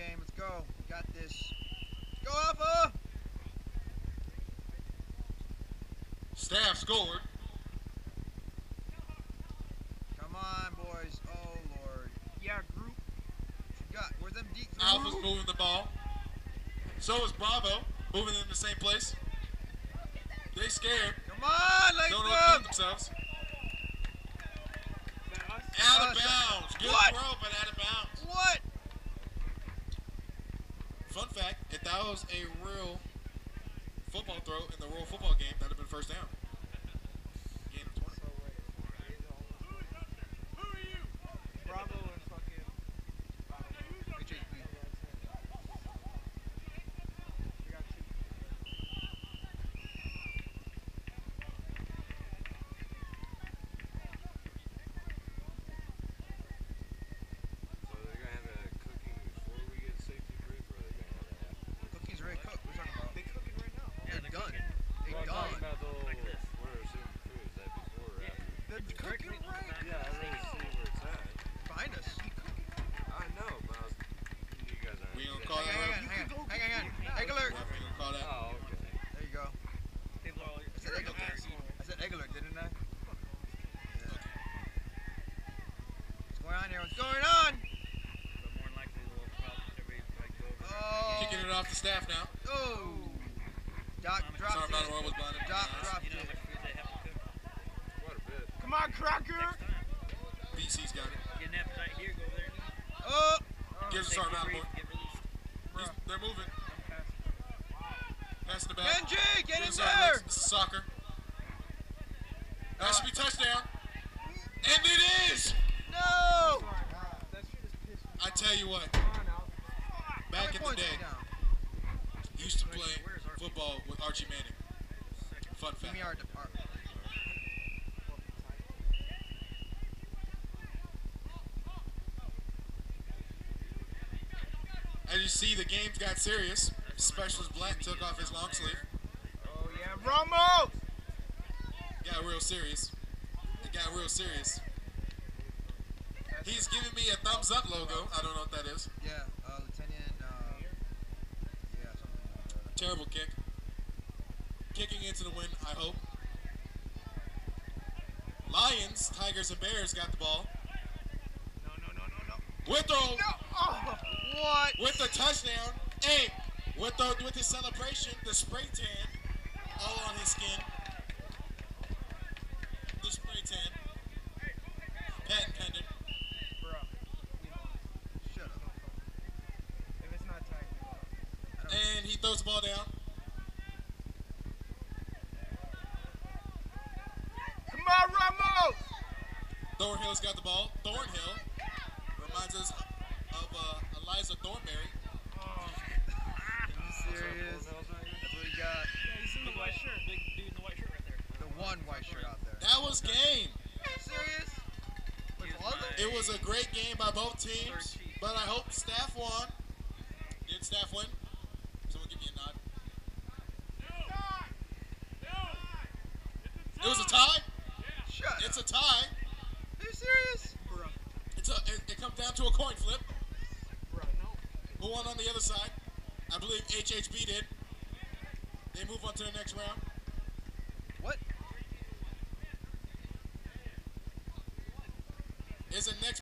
game. Let's go. Got this. Go Alpha! Staff scored. Come on, boys. Oh Lord. Yeah, group. What you got? Where's them deep? Alpha's moving the ball. So is Bravo, moving in the same place. They scared. Come on, Don't know what to do Latham! with themselves. Out of bounds. Good what? throw, but out of bounds. What? Fun fact, if that was a real football throw in the World Football game, that'd have been first down. Gain of 20. Bravo and fucking. HHB. We got two. So they're gonna have a cooking before we get safety brief, or are they gonna have it after? Cookies ready cooked. What are you talking about? They cooking right now. They're done. Well, They're I'm talking done. about the whole where it's in the food. Is that before or after? They're cooking right. Yeah, I really see where it's at. Behind us. I know, but I was, you guys aren't. We gonna there. call Hang on, that hang out? on, hang on. Hang on, hang on. Egg alert. Ref ain't gonna call that. Oh, okay. There you go. I said egg alert. I said egg alert, didn't I? Yeah. What's going on here? What's going on? But more than likely, they'll probably everybody like go over. Oh. Kicking it off the staff now. Oh. Doc Sorry dropped Sorry about it. what was blinded. Doc uh, dropped You know it. how much food they have to cook. Quite a bit. Come on, Cracker. Next time, BC's got it. get an appetite here, go over there and. Oh. Gives us our brief, board. get released. He's, they're moving. I'm passing. Passing the back. Benji, get in Gives our there. legs. Soccer. That should be uh, touchdown. And it is! No. That shit is pissed me I tell you what, Come on now. How back in the day, are we down? used to play football with Archie Manning. Fun fact. me our department. As you see, the games got serious. Specialist Black took off his long sleeve. Oh yeah, Ramos. Got real serious. It got real serious. He's giving me a thumbs up logo. I don't know what that is. Yeah, uh, Lieutenant. Uh, yeah, like. Terrible kick. Kicking into the wind, I hope. Lions, Tigers, and Bears got the ball. No, no, no, no, no. With the No. Oh. What? with the touchdown. Hey, with the with the celebration, the spray tan all on his skin. The spray tan. Patent pendant. Bruh. You know, Shut up. if it's not tagged. I don't And he throws the ball down. Come on, Ramos. Thornhill's got the ball. Thornhill reminds us of uh, Eliza Thornberry. Oh. Are you serious? That's what we got. Yeah, he's in the white white shirt. shirt, big dude in the white shirt right there. The one white shirt out there. That was game. Serious? With Here's all of them? my- It was a great game by both teams, but I hope staff won. Did staff win? Someone give me a nod. It was a tie. Shut It's a tie. Are you serious? Bruh. It's a. It, it comes down to a coin flip. Bruh, no. Who won on the other side? I believe HHB did. They move on to the next round. What? Is it next?